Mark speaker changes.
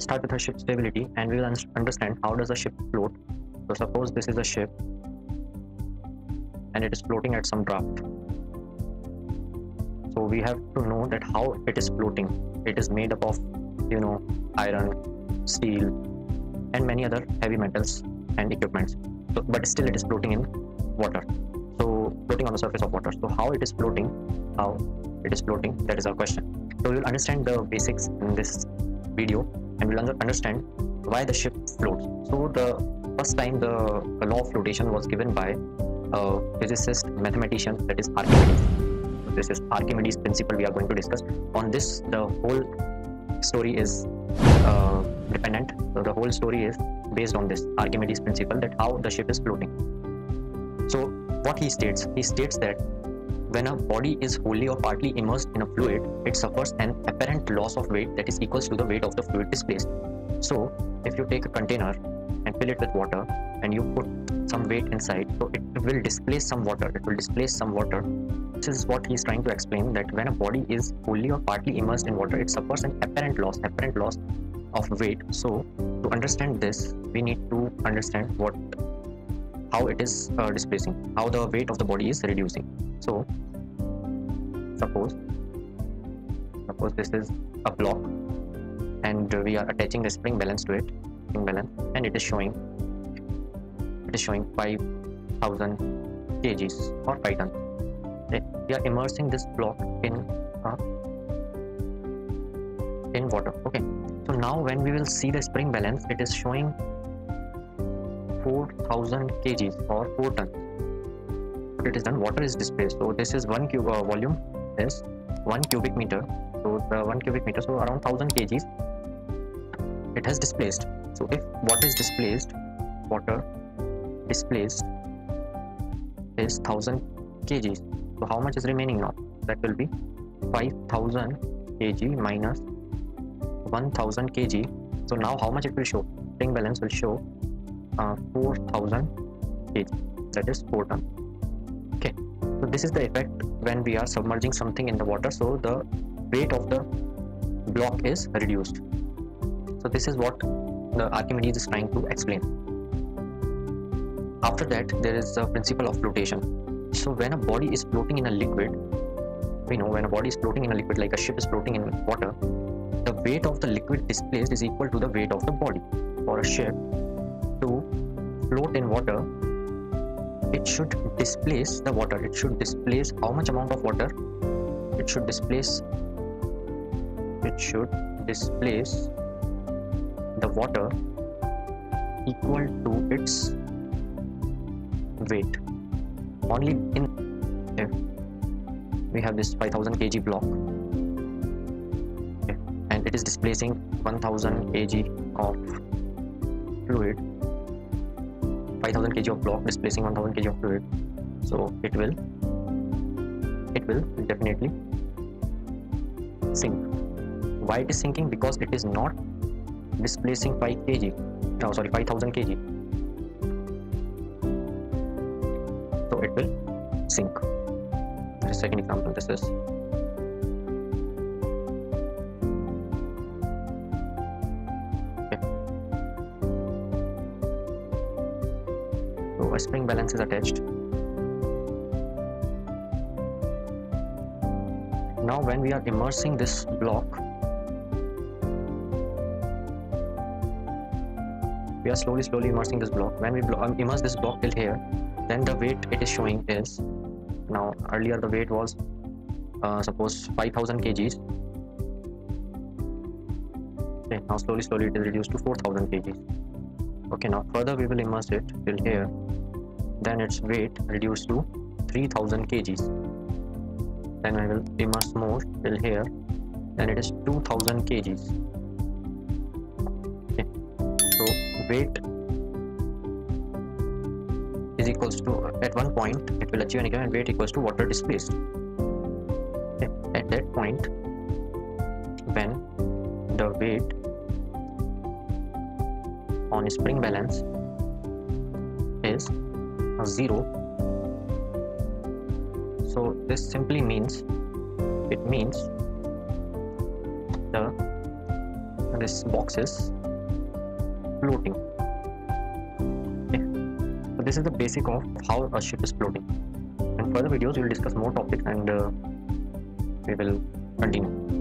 Speaker 1: we'll start with a ship stability and we will un understand how does a ship float. So suppose this is a ship and it is floating at some draft. So we have to know that how it is floating. It is made up of you know iron steel and many other heavy metals and equipments. So, but still it is floating in water. So floating on the surface of water. So how it is floating how it is floating that is our question. So we'll understand the basics in this video and we'll understand why the ship floats. So the first time the, law of flotation was given by a physicist mathematician that is archimedes. This is archimedes principle we are going to discuss. On this the whole story is uh, dependent. So the whole story is based on this archimedes principle that how the ship is floating. So what he states he states that when a body is wholly or partly immersed in a fluid it suffers an apparent loss of weight that is equals to the weight of the fluid displaced. So if you take a container and fill it with water and you put some weight inside so it will displace some water. It will displace some water. This is what he's trying to explain that when a body is wholly or partly immersed in water it suffers an apparent loss apparent loss of weight. So to understand this we need to understand what how it is uh, displacing how the weight of the body is reducing. So suppose suppose this is a block and we are attaching the spring balance to it spring balance and it is showing it is showing 5000 kgs or 5 tons. We are immersing this block in uh, in water. Okay. So now when we will see the spring balance it is showing 4000 kgs or 4 tons. It is done. Water is displaced. So this is one cube uh, volume. Is one cubic meter. So the one cubic meter so around 1000 kgs it has displaced. So if water is displaced water displaced is 1000 kgs. So how much is remaining now? That will be 5000 kg minus 1000 kg. So now how much it will show? Spring balance will show uh, 4000 kg that is 4 ton. Okay so this is the effect when we are submerging something in the water. So the weight of the block is reduced. So this is what the archimedes is trying to explain. After that there is the principle of flotation. So when a body is floating in a liquid we know when a body is floating in a liquid like a ship is floating in water the weight of the liquid displaced is equal to the weight of the body. For a ship to float in water it should displace the water. It should displace how much amount of water? It should displace it should displace the water equal to its weight. Only in we have this 5000 kg block. And it is displacing 1000 kg of fluid 5000 kg of block displacing 1000 kg of fluid. So it will it will definitely sink. Why it is sinking? Because it is not displacing 5 kg. Oh sorry 5000 kg. So it will sink. The second example. This is a spring balance is attached. Now when we are immersing this block we are slowly slowly immersing this block. When we um, immerse this block till here then the weight it is showing is now earlier the weight was uh, suppose 5000 kgs. Okay now slowly slowly it is reduced to 4000 kgs. Okay now further we will immerse it till here then its weight reduced to 3000 kgs. Then I will immerse more till here then it is 2000 kgs. So weight is equals to at one point it will achieve an given weight equals to water displaced. Okay. at that point when the weight on spring balance is zero. So this simply means it means the this box is floating. Okay. So this is the basic of how a ship is floating. In further videos we will discuss more topics and uh, we will continue